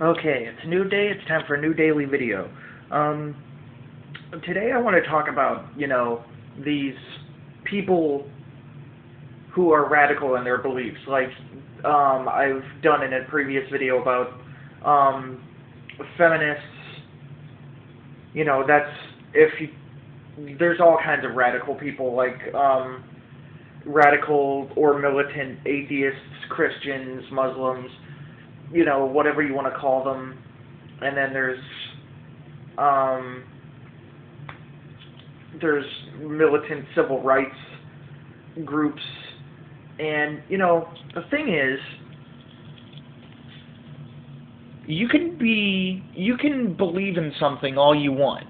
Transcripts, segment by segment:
Okay, it's a new day. It's time for a new daily video. Um, today I want to talk about, you know, these people who are radical in their beliefs. Like, um, I've done in a previous video about um, feminists. You know, that's if you, there's all kinds of radical people like um, radical or militant atheists, Christians, Muslims you know, whatever you want to call them. And then there's um, there's militant civil rights groups. And, you know, the thing is, you can be, you can believe in something all you want.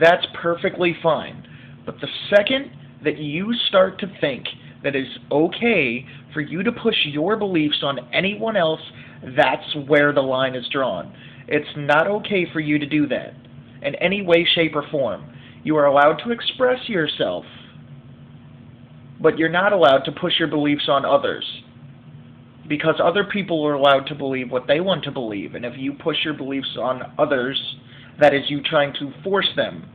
That's perfectly fine. But the second that you start to think that is okay for you to push your beliefs on anyone else, that's where the line is drawn. It's not okay for you to do that in any way, shape, or form. You are allowed to express yourself, but you're not allowed to push your beliefs on others. Because other people are allowed to believe what they want to believe, and if you push your beliefs on others, that is you trying to force them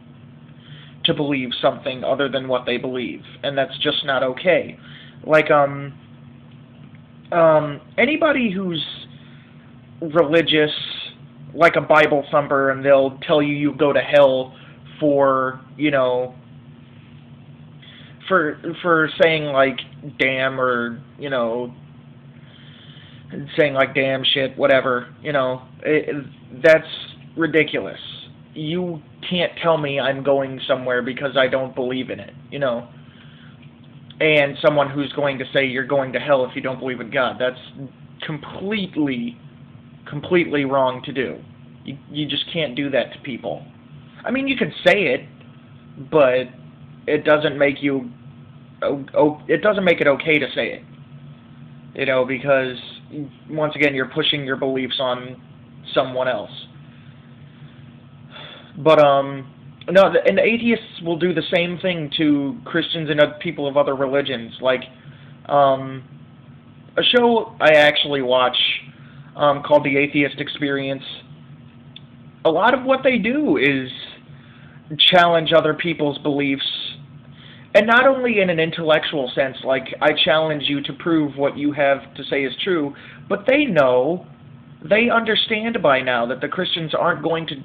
to believe something other than what they believe, and that's just not okay. Like um um anybody who's religious like a Bible thumper and they'll tell you you go to hell for, you know, for for saying like damn or, you know, saying like damn shit, whatever, you know, it, that's ridiculous. You can't tell me I'm going somewhere because I don't believe in it, you know. And someone who's going to say you're going to hell if you don't believe in God, that's completely, completely wrong to do. You, you just can't do that to people. I mean, you can say it, but it doesn't make you, oh, oh, it doesn't make it okay to say it. You know, because once again, you're pushing your beliefs on someone else. But um, no, and atheists will do the same thing to Christians and people of other religions. Like um, a show I actually watch um, called The Atheist Experience. A lot of what they do is challenge other people's beliefs, and not only in an intellectual sense, like I challenge you to prove what you have to say is true, but they know, they understand by now that the Christians aren't going to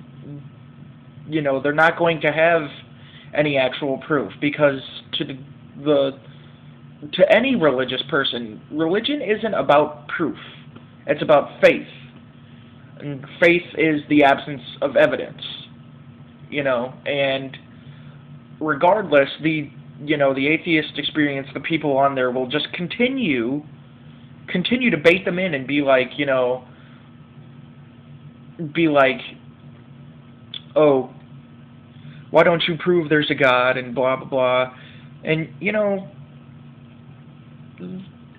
you know, they're not going to have any actual proof because to the, the to any religious person, religion isn't about proof. It's about faith. And faith is the absence of evidence. You know, and regardless, the you know, the atheist experience, the people on there will just continue continue to bait them in and be like, you know, be like, oh, why don't you prove there's a God and blah blah blah, and you know,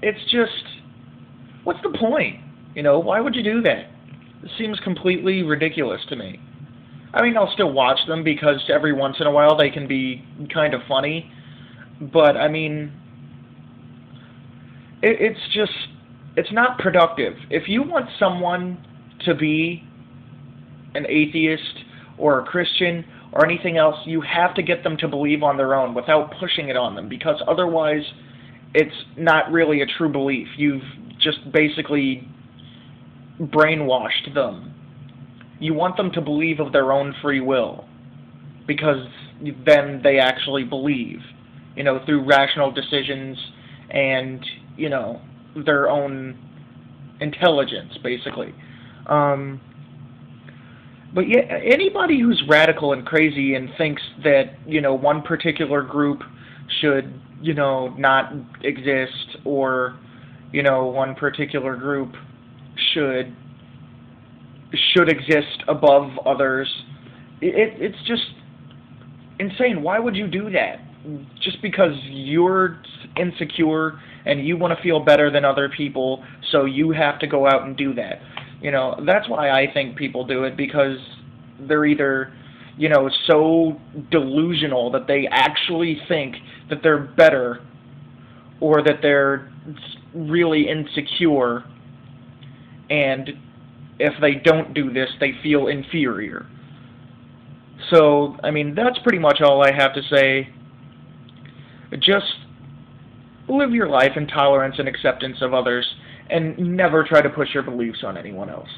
it's just, what's the point? You know, why would you do that? It seems completely ridiculous to me. I mean, I'll still watch them because every once in a while they can be kind of funny, but I mean, it, it's just, it's not productive. If you want someone to be an atheist or a Christian or anything else, you have to get them to believe on their own without pushing it on them because otherwise it's not really a true belief. You've just basically brainwashed them. You want them to believe of their own free will because then they actually believe, you know, through rational decisions and, you know, their own intelligence, basically. Um, but yeah, anybody who's radical and crazy and thinks that you know one particular group should you know not exist or you know one particular group should should exist above others it, it's just insane. Why would you do that? Just because you're insecure and you want to feel better than other people so you have to go out and do that you know, that's why I think people do it because they're either, you know, so delusional that they actually think that they're better or that they're really insecure and if they don't do this, they feel inferior. So, I mean, that's pretty much all I have to say. Just live your life in tolerance and acceptance of others and never try to push your beliefs on anyone else.